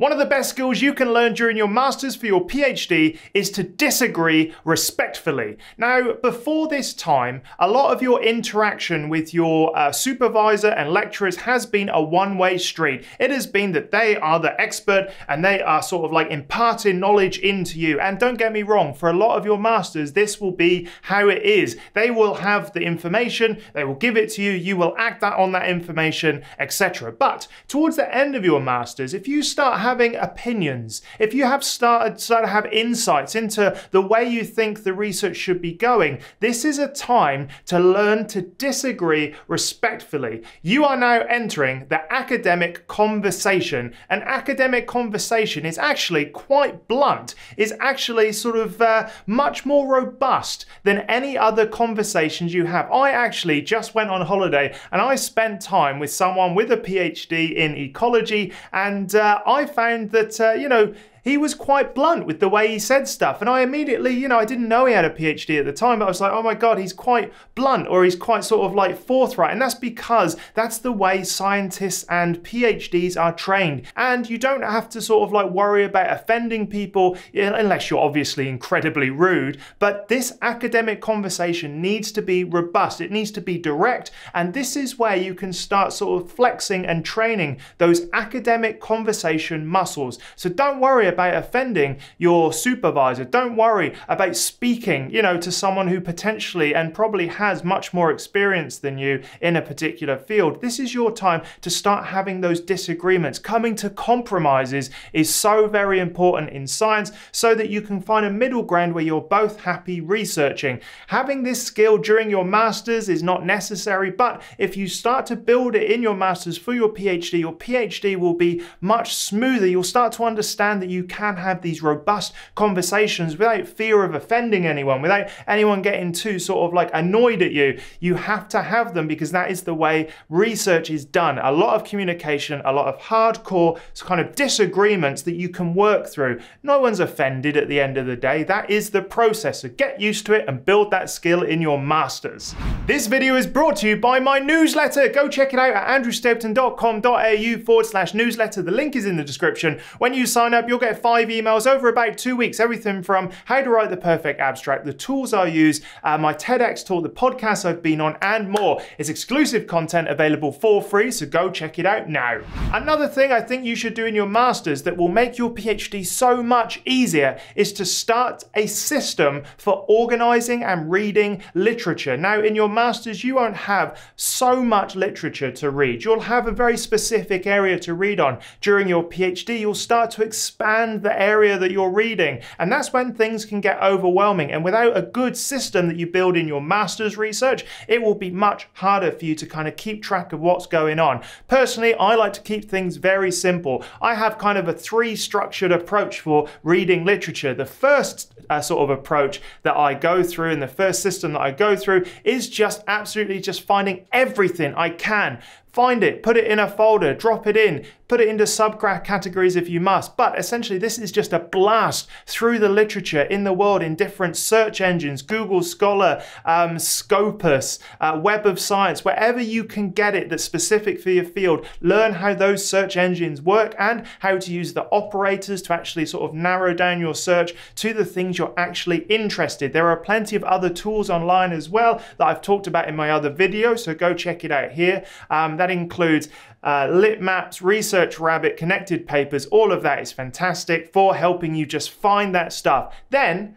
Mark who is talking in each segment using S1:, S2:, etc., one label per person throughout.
S1: One of the best skills you can learn during your Masters for your PhD is to disagree respectfully. Now, before this time, a lot of your interaction with your uh, supervisor and lecturers has been a one-way street. It has been that they are the expert and they are sort of like imparting knowledge into you. And don't get me wrong, for a lot of your Masters, this will be how it is. They will have the information, they will give it to you, you will act that on that information, etc. But towards the end of your Masters, if you start having opinions, if you have started, started to have insights into the way you think the research should be going, this is a time to learn to disagree respectfully. You are now entering the academic conversation. An academic conversation is actually quite blunt, is actually sort of uh, much more robust than any other conversations you have. I actually just went on holiday and I spent time with someone with a PhD in ecology and uh, I found that, uh, you know, he was quite blunt with the way he said stuff. And I immediately, you know, I didn't know he had a PhD at the time, but I was like, oh my God, he's quite blunt or he's quite sort of like forthright. And that's because that's the way scientists and PhDs are trained. And you don't have to sort of like worry about offending people unless you're obviously incredibly rude. But this academic conversation needs to be robust, it needs to be direct. And this is where you can start sort of flexing and training those academic conversation muscles. So don't worry about offending your supervisor. Don't worry about speaking, you know, to someone who potentially and probably has much more experience than you in a particular field. This is your time to start having those disagreements. Coming to compromises is so very important in science so that you can find a middle ground where you're both happy researching. Having this skill during your masters is not necessary, but if you start to build it in your masters for your PhD, your PhD will be much smoother. You'll start to understand that you you can have these robust conversations without fear of offending anyone, without anyone getting too sort of like annoyed at you. You have to have them because that is the way research is done. A lot of communication, a lot of hardcore kind of disagreements that you can work through. No one's offended at the end of the day. That is the process. So get used to it and build that skill in your masters. This video is brought to you by my newsletter. Go check it out at andrewstapleton.com.au forward slash newsletter. The link is in the description. When you sign up, you'll get five emails over about two weeks. Everything from how to write the perfect abstract, the tools I use, uh, my TEDx talk, the podcasts I've been on, and more. It's exclusive content available for free, so go check it out now. Another thing I think you should do in your masters that will make your PhD so much easier is to start a system for organizing and reading literature. Now, in your masters, you won't have so much literature to read. You'll have a very specific area to read on. During your PhD, you'll start to expand expand the area that you're reading. And that's when things can get overwhelming. And without a good system that you build in your master's research, it will be much harder for you to kind of keep track of what's going on. Personally, I like to keep things very simple. I have kind of a three structured approach for reading literature. The first uh, sort of approach that I go through and the first system that I go through is just absolutely just finding everything I can Find it, put it in a folder, drop it in, put it into subcategories if you must. But essentially, this is just a blast through the literature in the world in different search engines Google Scholar, um, Scopus, uh, Web of Science, wherever you can get it that's specific for your field. Learn how those search engines work and how to use the operators to actually sort of narrow down your search to the things you're actually interested. There are plenty of other tools online as well that I've talked about in my other video, so go check it out here. Um, that includes uh, Litmaps, research rabbit, connected papers, all of that is fantastic for helping you just find that stuff. Then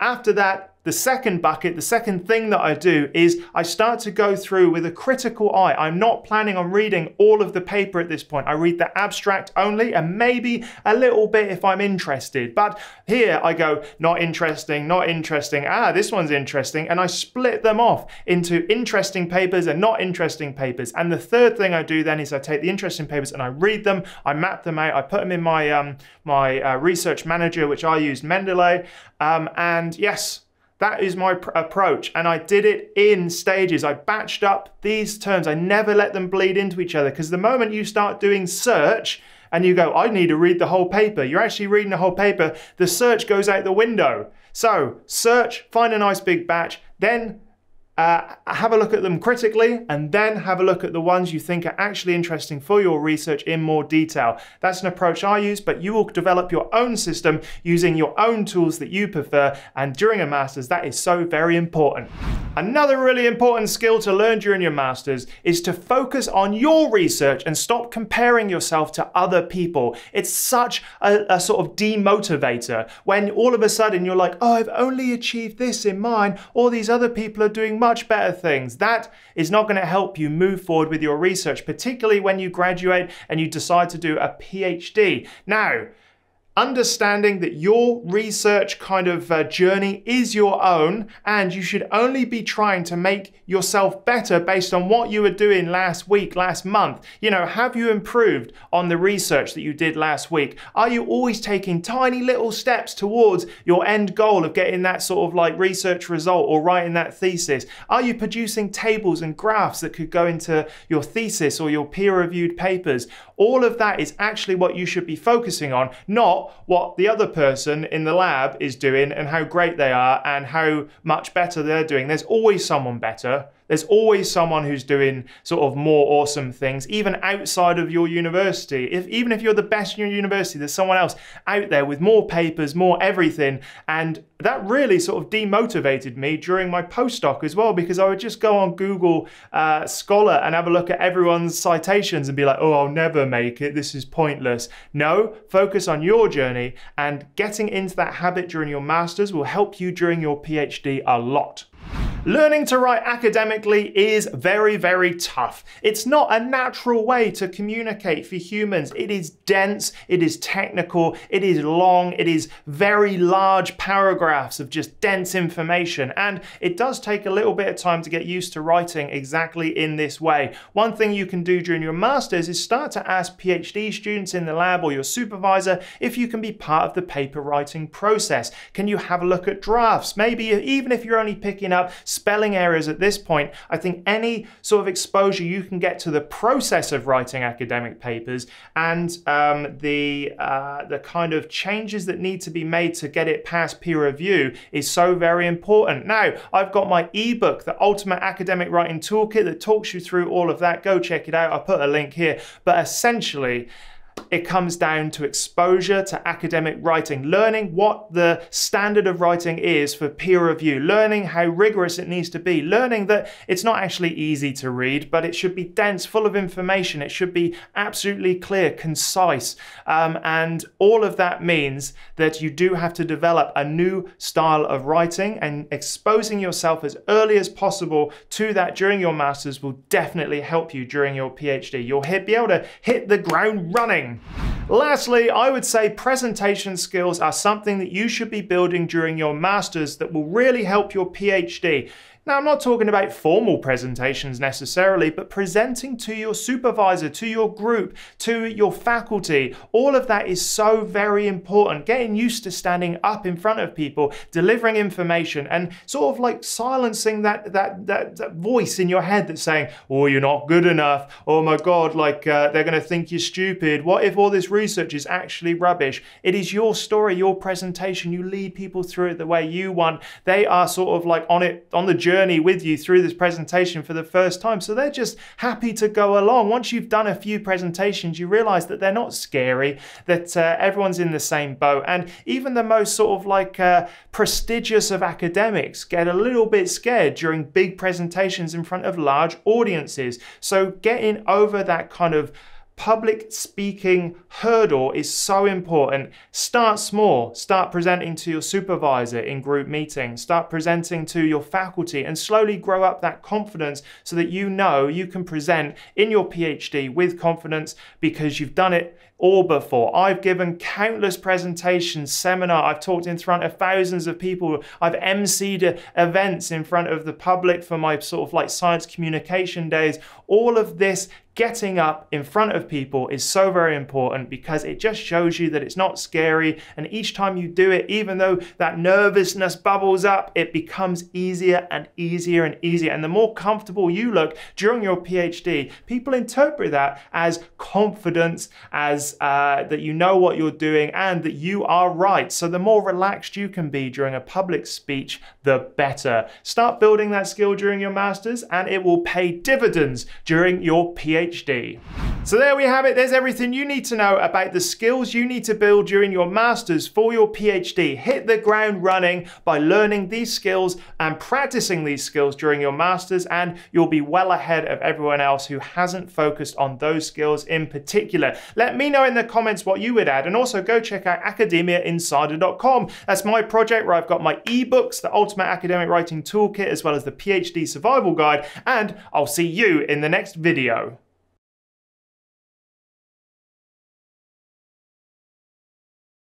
S1: after that, the second bucket, the second thing that I do is I start to go through with a critical eye. I'm not planning on reading all of the paper at this point. I read the abstract only and maybe a little bit if I'm interested. But here I go, not interesting, not interesting. Ah, this one's interesting. And I split them off into interesting papers and not interesting papers. And the third thing I do then is I take the interesting papers and I read them, I map them out, I put them in my, um, my uh, research manager, which I use Mendeley. Um, and yes, that is my approach. And I did it in stages. I batched up these terms. I never let them bleed into each other because the moment you start doing search and you go, I need to read the whole paper, you're actually reading the whole paper, the search goes out the window. So search, find a nice big batch, then uh, have a look at them critically and then have a look at the ones you think are actually interesting for your research in more detail. That's an approach I use, but you will develop your own system using your own tools that you prefer. And during a master's, that is so very important. Another really important skill to learn during your master's is to focus on your research and stop comparing yourself to other people. It's such a, a sort of demotivator when all of a sudden you're like, oh, I've only achieved this in mine. All these other people are doing much better things. That is not going to help you move forward with your research, particularly when you graduate and you decide to do a PhD. Now, understanding that your research kind of uh, journey is your own and you should only be trying to make yourself better based on what you were doing last week, last month. You know, have you improved on the research that you did last week? Are you always taking tiny little steps towards your end goal of getting that sort of like research result or writing that thesis? Are you producing tables and graphs that could go into your thesis or your peer reviewed papers? All of that is actually what you should be focusing on, not what the other person in the lab is doing and how great they are and how much better they're doing. There's always someone better. There's always someone who's doing sort of more awesome things, even outside of your university. If even if you're the best in your university, there's someone else out there with more papers, more everything. And that really sort of demotivated me during my postdoc as well, because I would just go on Google uh, Scholar and have a look at everyone's citations and be like, oh, I'll never make it. This is pointless. No, focus on your journey and getting into that habit during your master's will help you during your PhD a lot. Learning to write academically is very, very tough. It's not a natural way to communicate for humans. It is dense, it is technical, it is long, it is very large paragraphs of just dense information, and it does take a little bit of time to get used to writing exactly in this way. One thing you can do during your master's is start to ask PhD students in the lab or your supervisor if you can be part of the paper writing process. Can you have a look at drafts? Maybe even if you're only picking up spelling errors at this point, I think any sort of exposure you can get to the process of writing academic papers and um, the, uh, the kind of changes that need to be made to get it past peer review is so very important. Now, I've got my ebook, the Ultimate Academic Writing Toolkit, that talks you through all of that. Go check it out. I'll put a link here. But essentially, it comes down to exposure to academic writing, learning what the standard of writing is for peer review, learning how rigorous it needs to be, learning that it's not actually easy to read, but it should be dense, full of information. It should be absolutely clear, concise. Um, and all of that means that you do have to develop a new style of writing and exposing yourself as early as possible to that during your master's will definitely help you during your PhD. You'll hit, be able to hit the ground running. Lastly, I would say presentation skills are something that you should be building during your master's that will really help your PhD. Now, I'm not talking about formal presentations necessarily, but presenting to your supervisor, to your group, to your faculty. All of that is so very important. Getting used to standing up in front of people, delivering information, and sort of like silencing that that that, that voice in your head that's saying, "Oh, you're not good enough. Oh my God, like uh, they're going to think you're stupid. What if all this research is actually rubbish?" It is your story, your presentation. You lead people through it the way you want. They are sort of like on it on the journey journey with you through this presentation for the first time. So they're just happy to go along. Once you've done a few presentations, you realize that they're not scary, that uh, everyone's in the same boat. And even the most sort of like uh, prestigious of academics get a little bit scared during big presentations in front of large audiences. So getting over that kind of public speaking hurdle is so important. Start small. Start presenting to your supervisor in group meetings. Start presenting to your faculty and slowly grow up that confidence so that you know you can present in your PhD with confidence because you've done it all before. I've given countless presentations, seminar, I've talked in front of thousands of people. I've emceed events in front of the public for my sort of like science communication days. All of this getting up in front of people is so very important because it just shows you that it's not scary. And each time you do it, even though that nervousness bubbles up, it becomes easier and easier and easier. And the more comfortable you look during your PhD, people interpret that as confidence, as uh, that you know what you're doing and that you are right. So the more relaxed you can be during a public speech, the better. Start building that skill during your master's and it will pay dividends during your PhD. So there we have it. There's everything you need to know about the skills you need to build during your master's for your PhD. Hit the ground running by learning these skills and practicing these skills during your master's and you'll be well ahead of everyone else who hasn't focused on those skills in particular. Let me know in the comments what you would add and also go check out academiainsider.com. That's my project where I've got my ebooks, the Ultimate Academic Writing Toolkit, as well as the PhD Survival Guide, and I'll see you in the next video.